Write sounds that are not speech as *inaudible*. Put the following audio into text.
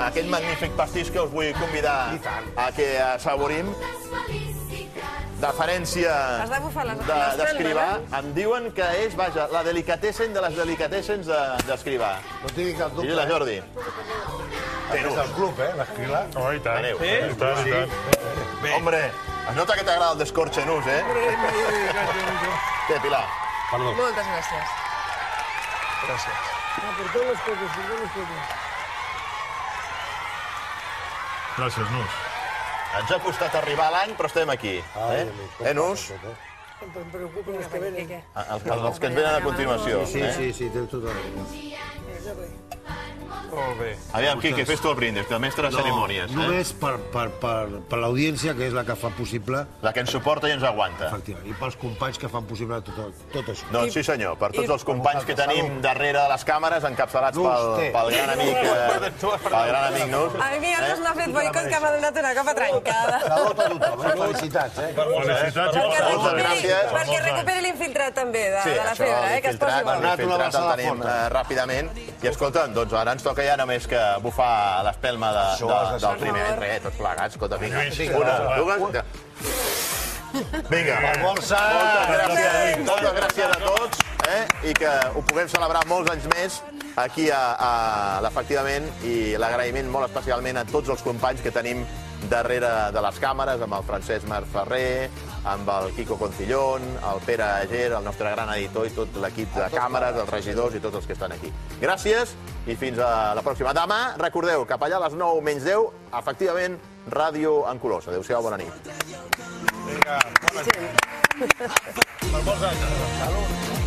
aquest magnífic pastís que us vull convidar I a que assaborim. Deferència Has de bufar les- de- les d'escrivar. espelmes, Em diuen que és, vaja, la delicatessen de les delicatessens de- d'escrivar. No tingui cap dubte. Digues-la, Jordi. És del club, eh, l'esquila. Oh, i tant. Aneu. I tant, i tant. Hombre, es nota que t'agrada el descorxenús, eh? Què, Pilar? Perdó. Moltes gràcies. Gràcies, Nus. Ens ha costat arribar a l'any, però estem aquí. Ai, Eh? amic, Eh, Nus? Què, què? Els, els que ens venen a continuació. Sí, eh? sí, sí, tens tota la raó. Molt bé. Aviam, Quique, fes tu el brindis, el mestre de cerimònies. Eh? Només per, per, per, per l'audiència, que és la que fa possible, La que ens suporta i ens aguanta. efectivament, i pels companys que fan possible tot, tot això. Doncs sí, senyor, per tots I- els companys que tenim darrere de les càmeres, encapçalats pel, pel gran amic, eh, *laughs* pel gran amic Nus. A mi el Nus m'ha fet boicot que m'ha donat una copa trencada. Salut a tothom, eh? *laughs* felicitats, eh? Felicitats Moltes gràcies. perquè recuperi l'infiltrat també de, de la febre, eh, que es posi bo. Bernat, una l'infiltrat el abraçada tenim forta. eh, ràpidament. I escolta'm, doncs ara ens toca ja només que bufar l'espelma de, de, de del primer any. Res, tots plegats, escolta, vinga. Una, dues... Vinga. Moltes gràcies, moltes gràcies a tots eh? i que ho puguem celebrar molts anys més aquí a, a l'Efectivament i l'agraïment molt especialment a tots els companys que tenim darrere de les càmeres, amb el Francesc Mar Ferrer, amb el Quico Concillón, el Pere Ager, el nostre gran editor i tot l'equip de càmeres, els regidors i tots els que estan aquí. Gràcies i fins a la pròxima. Demà, recordeu, cap allà a les 9 menys 10, efectivament, ràdio en colors. Adéu-siau, bona nit. Vinga, bona nit. Per molts anys. Salut.